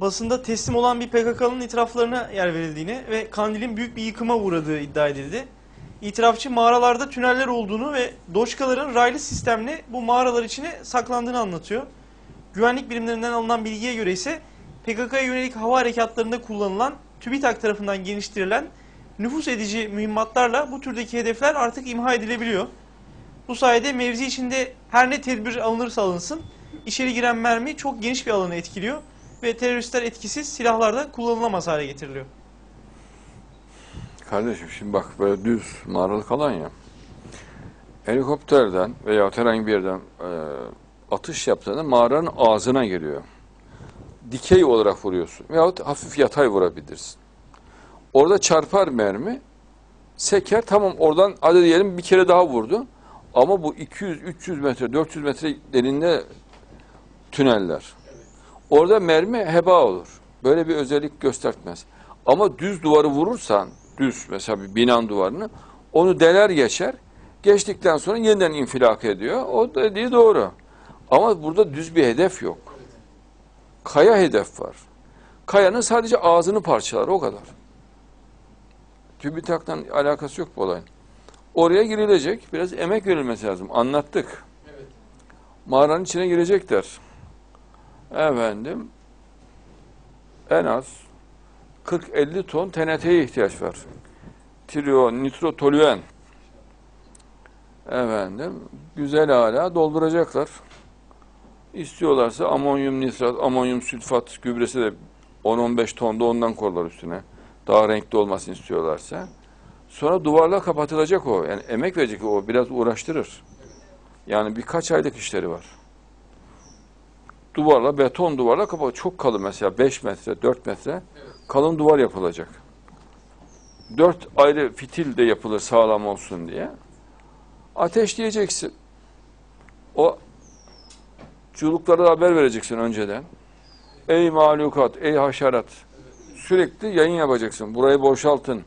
basında teslim olan bir PKK'nın itiraflarına yer verildiğini ve Kandil'in büyük bir yıkıma uğradığı iddia edildi. İtirafçı mağaralarda tüneller olduğunu ve doçkaların raylı sistemle bu mağaralar içine saklandığını anlatıyor. Güvenlik birimlerinden alınan bilgiye göre ise PKK'ya yönelik hava harekatlarında kullanılan TÜBİTAK tarafından geliştirilen nüfus edici mühimmatlarla bu türdeki hedefler artık imha edilebiliyor. Bu sayede mevzi içinde her ne tedbir alınırsa alınsın içeri giren mermi çok geniş bir alanı etkiliyor ve teröristler etkisiz silahlarda kullanılamaz hale getiriliyor. Kardeşim şimdi bak böyle düz mağaralık alan ya. Helikopterden veya herhangi bir yerden e, atış yaptığında mağaranın ağzına giriyor. Dikey olarak vuruyorsun veyahut hafif yatay vurabilirsin. Orada çarpar mermi, seker tamam oradan hadi diyelim bir kere daha vurdu. Ama bu 200, 300 metre, 400 metre derinliğinde tüneller. Orada mermi heba olur. Böyle bir özellik göstermez. Ama düz duvarı vurursan, düz mesela bir binan duvarını, onu deler geçer. Geçtikten sonra yeniden infilak ediyor. O dediği doğru. Ama burada düz bir hedef yok. Kaya hedef var. Kayanın sadece ağzını parçalar o kadar. TÜBİTAK'tan alakası yok bu olayın. Oraya girilecek. Biraz emek verilmesi lazım. Anlattık. Mağaranın içine girecekler. Efendim en az 40-50 ton TNT'ye ihtiyaç var. Trio, nitrotoluen. Efendim güzel hala dolduracaklar. İstiyorlarsa amonyum nitrat, amonyum sülfat gübresi de 10-15 ton da ondan korlar üstüne. Daha renkli olmasını istiyorlarsa. Sonra duvarla kapatılacak o. Yani emek verecek o. Biraz uğraştırır. Yani birkaç aylık işleri var. Duvarla, beton duvarla kapat. Çok kalın mesela 5 metre, 4 metre kalın duvar yapılacak. 4 ayrı fitil de yapılır sağlam olsun diye. Ateşleyeceksin. O çocuklara haber vereceksin önceden. Ey mahlukat, ey haşerat. Sürekli yayın yapacaksın. Burayı boşaltın.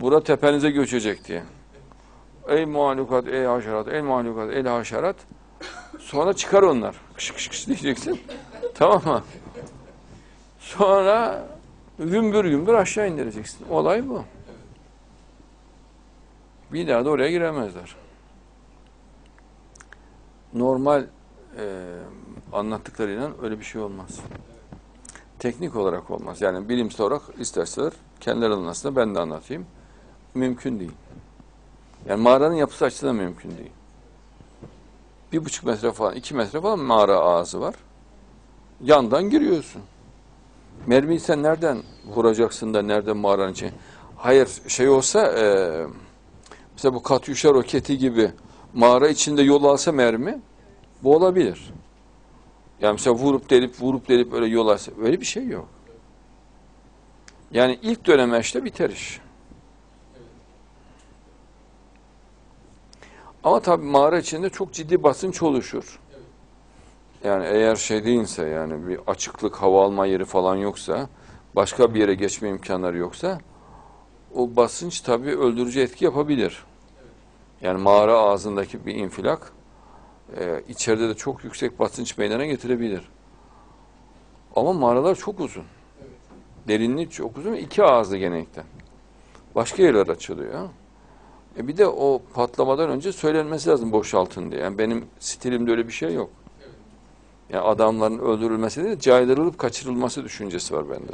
Bura tepenize göçecek diye. Ey mahlukat, ey haşerat, ey mahlukat, ey haşerat. Sonra çıkar onlar. Kış kış kış diyeceksin. tamam mı? Sonra gümbür gümbür aşağı indireceksin. Olay bu. Bir daha da oraya giremezler. Normal e, anlattıklarıyla öyle bir şey olmaz. Teknik olarak olmaz. Yani bilimsel olarak isterseler kendileri anlatsınlar ben de anlatayım. Mümkün değil. Yani mağaranın yapısı açısından mümkün değil. Bir buçuk metre falan, iki metre falan mağara ağzı var. Yandan giriyorsun. Mermiyi sen nereden vuracaksın da nereden mağaranın içine? Hayır şey olsa e, mesela bu katyuşa roketi gibi mağara içinde yol alsa mermi bu olabilir. Yani mesela vurup delip vurup delip öyle yol alsa öyle bir şey yok. Yani ilk dönemeçte biter iş. Ama tabii mağara içinde çok ciddi basınç oluşur. Yani eğer şey değilse yani bir açıklık hava alma yeri falan yoksa başka bir yere geçme imkanları yoksa o basınç tabii öldürücü etki yapabilir. Yani mağara ağzındaki bir infilak e, içeride de çok yüksek basınç meydana getirebilir. Ama mağaralar çok uzun. Derinliği çok uzun iki ağızlı genellikle. Başka yerler açılıyor. E bir de o patlamadan önce söylenmesi lazım boşaltın diye. Yani benim stilimde öyle bir şey yok. Yani adamların öldürülmesi değil, caydırılıp kaçırılması düşüncesi var bende.